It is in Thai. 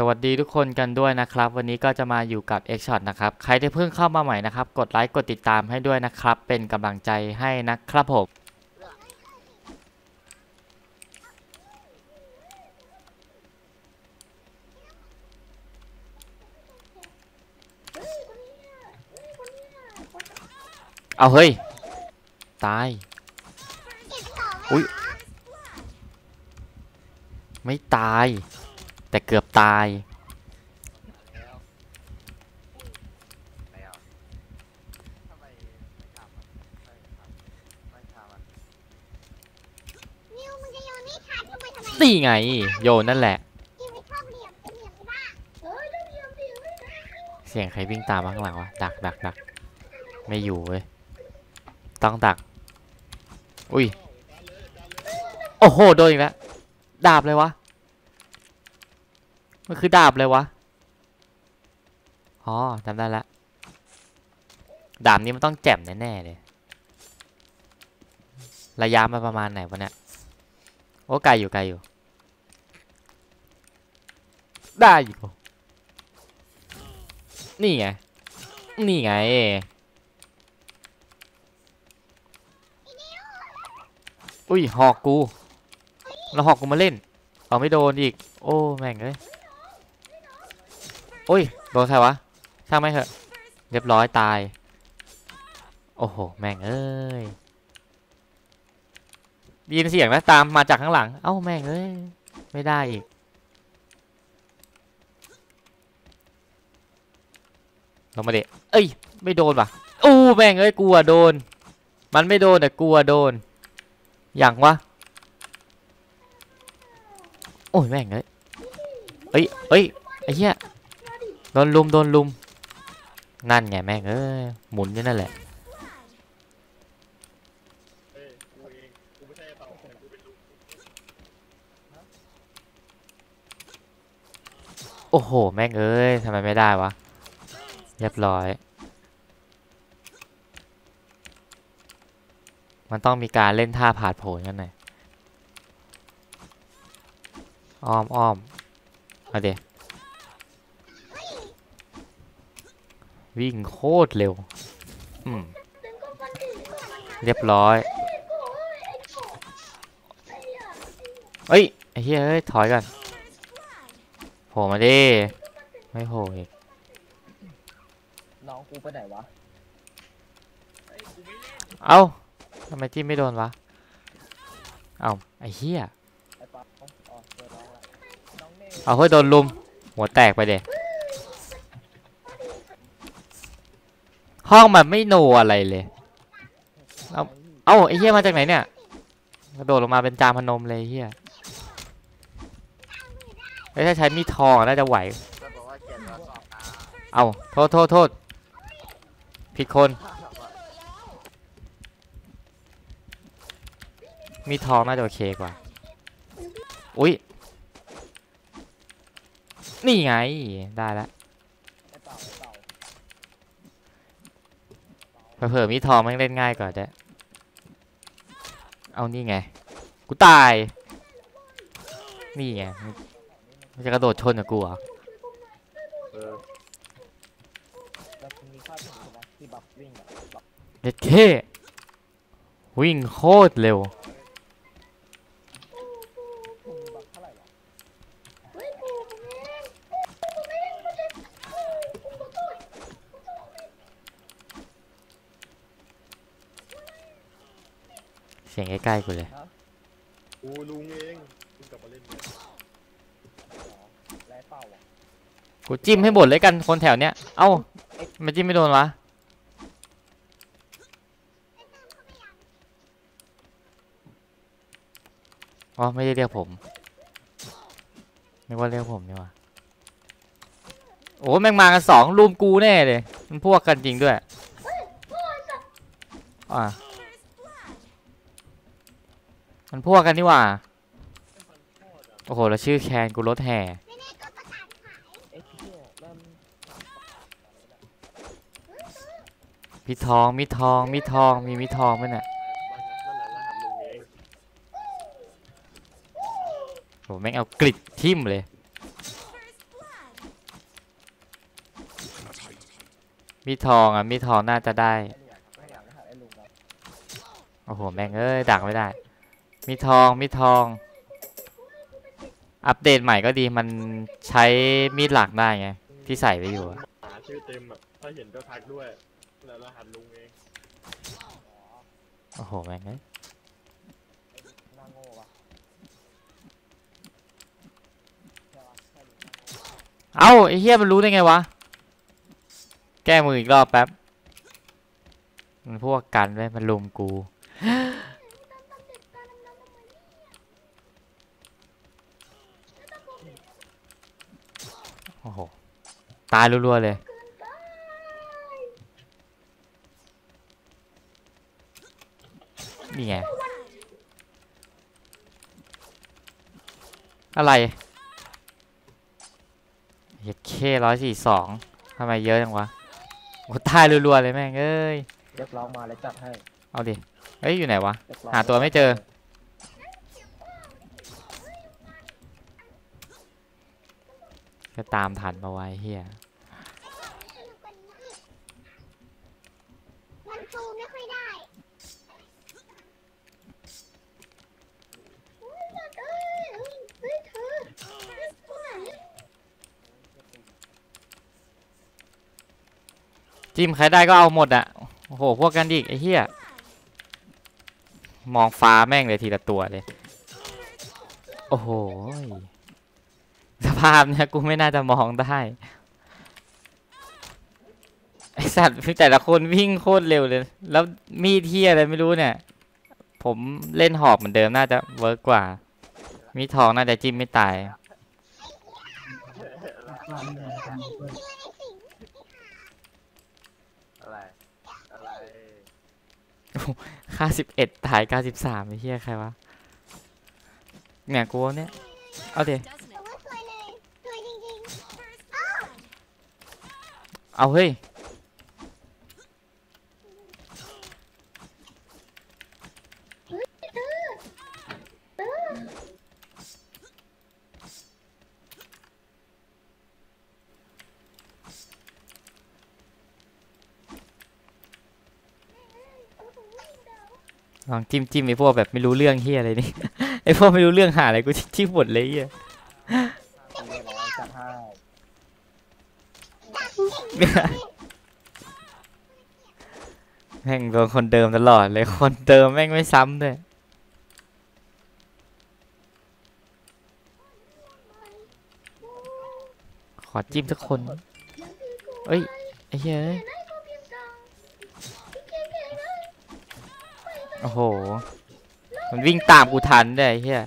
สวัสดีทุกคนกันด้วยนะครับ วันนี้ก็จะมาอยู่กับ X Shot นะครับ ใครที่เพิ่งเข้ามาใหม่นะครับ กดไลค์กดติดตามให้ด้วยนะครับ เป็นกำลังใจให้นะครับผมเอาเฮ้ย ตาย อุ้ยไม่ตาย แต่เกือบตายนิวมึงจะโยนนี่ขาดเข้าไปทำไมนี่ไง โยนนั่นแหละกินไม่ชอบเหลี่ยมเป็นเหลี่ยมไม่ได้เฮ้ยต้องเหลี่ยมเหลี่ยมไม่ได้เสียงใครวิ่งตามมาข้างหลังวะ ดักดักดักไม่อยู่เว้ย ต้องดัก อุ้ย โอ้โห โดนอีกแล้ว ดาบเลยวะ มันคือดาบเลยวะ อ๋อจำได้ละ ดาบนี้มันต้องแจ่มแน่ๆเลย ระยะมันประมาณไหนวะเนี่ย โอ้ไกลอยู่ไกลอยู่ ได้อยู่ นี่ไง นี่ไงอุ้ยหอกกู แล้วหอกกูมาเล่น เอาไม่โดนอีก โอ้ แม่งเอ้ย โอ้ยโดนใครวะช่างไม่เถอะ เรียบร้อยตาย โอ้โห แม่งเอ้ยยินเสียงนะตามมาจากข้างหลัง เอ้าแม่งเอ้ย ไม่ได้อีก ลงมาเดะเอ้ย ไม่โดนว่ะอู้แม่งเอ้ยกลัวโดน มันไม่โดนแต่กลัวโดน อย่างวะ โอ้ยแม่งเอ้ยเอ้ยเอ้ยไอ้เหี้ย โดนลุมโดนลุมนั่นไงแม่งเอ้ยหมุนอยู่นั่นแหละโอ้โห แม่งเอ้ยทำไมไม่ได้วะ เรียบร้อย มันต้องมีการเล่นท่าผาดโผนกันหน่อยอ้อมอ้อมมาเดี๋ยว วิ่งโคตรเร็วอืมเรียบร้อยเอ้ยไอ้เหี้ยเอ้ย ถอยก่อนโผล่มาดิ ไม่โผล่อีก น้องกูไปไหนวะ เอ้าทำไมจิ้มไม่โดนวะ เอ้าไอ้เหี้ยไอ้ปั๊บอ๋อเจอน้องละน้องเน่เอาเฮ้ยโดนลุม หัวแตกไปเด็ ห้องมันไม่โนอะไรเลย เอาเอาไอ้เหี้ยมาจากไหนเนี่ยกระโดดลงมาเป็นจามพนมเลยเหี้ยเฮ้ถ้าใช้มีดทองน่าจะไหว เอาโทษโทษโทษผิดคน มีทองน่าจะโอเคกว่า อุ้ยนี่ไง ได้แล้ว ไอ้เต่าไอ้ เต่าเผื่อๆมีดทองแม่งเล่นง่ายกว่าเด้อเอานี่ไง กูตาย นี่ไงมึงมันจะกระโดดชนกับกูเหรอเออแล้วคุณมีค่าถึงใช่ไหมที่บัฟวิ่งอะบัฟเด็ดเท่วิ่งโคตรเร็ว คุณมีบัฟเท่าไหร่วะ เสียงใกล้ๆกูเลยกูลุงเองลุงกลับมาเล่นเนี่ยอ๋อแร่เต่าอะกูจิ้มให้หมดเลยกันคนแถวเนี้ย เอ้ามันจิ้มไม่โดนวะ อ๋อไม่ได้เรียกผม นึกว่าเรียกผมนี่ว่าโอ้แม่งมากันสองรุมกูแน่เลย มันพวกกันจริงด้วย อะ มันพวกกันนี่หว่า โอ้โห แล้วชื่อแคนกูรถแห่ มีทอง มีทอง มีทอง มีมีทองไหมเนี่ยโหแม่งเอากริดทิ่มเลยมีทองอะมีทองน่าจะได้ โอ้โห แม่งเอ้ย ดักไม่ได้ มีทองมีทอง อัปเดตใหม่ก็ดีมันใช้มีดหลักได้ไง ที่ใส่ไว้อยู่อะหาชื่อเต็มอะถ้าเห็นก็ทักด้วย แล้วรหัสลุงเองโอ้โห แม่งเอ้ยหน้าโง่ปะใช่ปะใช่ลุงหน้าโง่เอ้าไอ้เฮียมันรู้ได้ไงวะ แก้มืออีกรอบแป๊บ มันพวกกันไว้ยมันลุมกู โอ้โห ตายรัวๆเลย นี่ไง อะไรเฮ็ดเคร้อยสี่สองทำไมเยอะจังวะโอ้ตายรัวๆเลยแม่งเอ้ย เรียกร้องมาแล้วจัดให้ เอาดิ เฮ้ย อยู่ไหนวะเรียกร้องหาตัวไม่เจอ ก็ตามทันมาไว้เฮียมันซูมไม่ค่อยได้เฮ้ยเอ้ยเฮ้ยเธอเฮ้ยจิ้มใครได้ก็เอาหมดอะโอ้โห พวกกันดิกไอ้เหี้ย มองฟ้าแม่งเลยทีละตัวเลย โอ้โหย สภาพเนี่ยกูไม่น่าจะมองได้ไอสัตว์แต่ละคนวิ่งโคตรเร็วเลย แล้วมีเที่ยอะไรไม่รู้เนี่ย ผมเล่นหอบเหมือนเดิมน่าจะเวิร์กกว่า มีทองน่าจะจิ้มไม่ตาย ค่าสิบเอ็ดตายเก้าสิบสามไอ้เหี้ยใครวะเนี่ยกูเนี่ย เอาเดี๋ยว แต่ว่าสวยเลยสวยจริง เอาเฮ้ย ลองจิ้มจิ้มไอ้พวกแบบไม่รู้เรื่องเฮียอะไรนี่ ไอ้พวกไม่รู้เรื่องหาอะไรกูจิ้มหมดเลยเฮีย ตีเลยนะจัดให้ แม่งโดนคนเดิมตลอดเลยคนเดิมแม่งไม่ซ้ำเลยขอจิ้มสักคน เอ้ยไอ้เหี้ยโอ้โห มันวิ่งตามกูทันด้วยไอ้เหี้ย